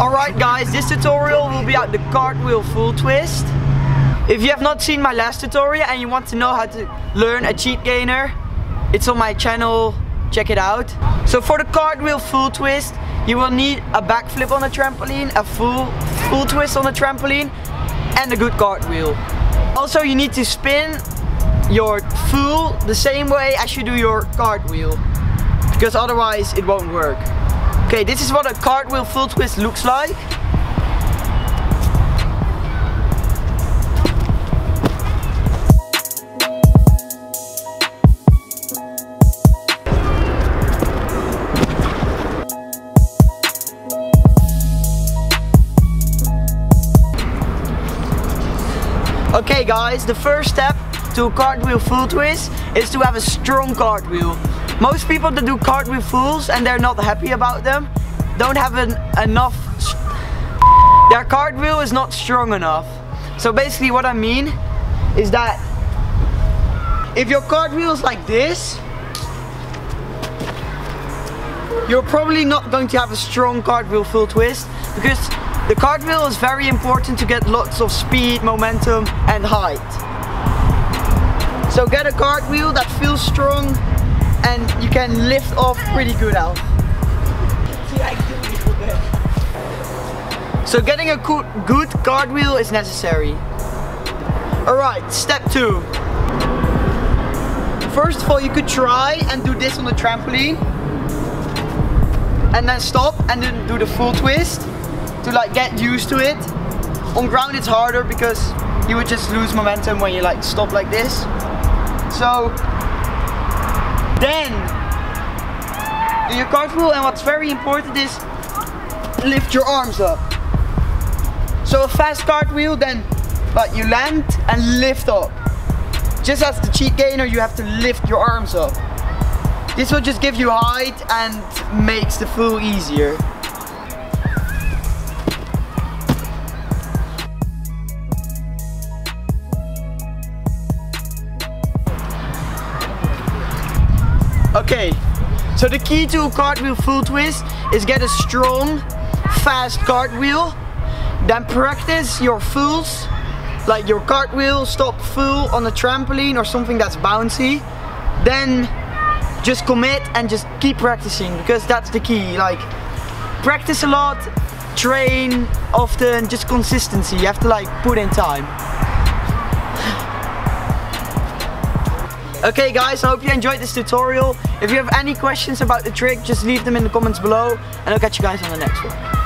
Alright guys, this tutorial will be at the cartwheel full twist. If you have not seen my last tutorial and you want to know how to learn a cheat gainer, it's on my channel, check it out. So for the cartwheel full twist, you will need a backflip on a trampoline, a full, full twist on a trampoline, and a good cartwheel. Also you need to spin your full the same way as you do your cartwheel because otherwise it won't work. Okay, this is what a cartwheel full twist looks like. Okay guys, the first step to a cartwheel full twist is to have a strong cartwheel. Most people that do cartwheel fulls and they're not happy about them don't have an, enough, their cartwheel is not strong enough. So basically what I mean is that if your cartwheel is like this, you're probably not going to have a strong cartwheel full twist because the cartwheel is very important to get lots of speed, momentum and height. So get a cartwheel that feels strong and you can lift off pretty good out. So getting a good cartwheel is necessary. Alright, step two. First of all, you could try and do this on the trampoline. And then stop and then do the full twist to like get used to it. On ground it's harder because you would just lose momentum when you like stop like this. So then do your cartwheel and what's very important is lift your arms up. So a fast cartwheel then but you land and lift up. Just as the cheat gainer you have to lift your arms up. This will just give you height and makes the full easier. Okay, so the key to a cartwheel full twist is get a strong, fast cartwheel. Then practice your fulls, like your cartwheel, stop full on a trampoline or something that's bouncy. Then just commit and just keep practicing because that's the key. Like practice a lot, train often, just consistency. You have to like put in time. Okay guys, I hope you enjoyed this tutorial. If you have any questions about the trick, just leave them in the comments below and I'll catch you guys on the next one.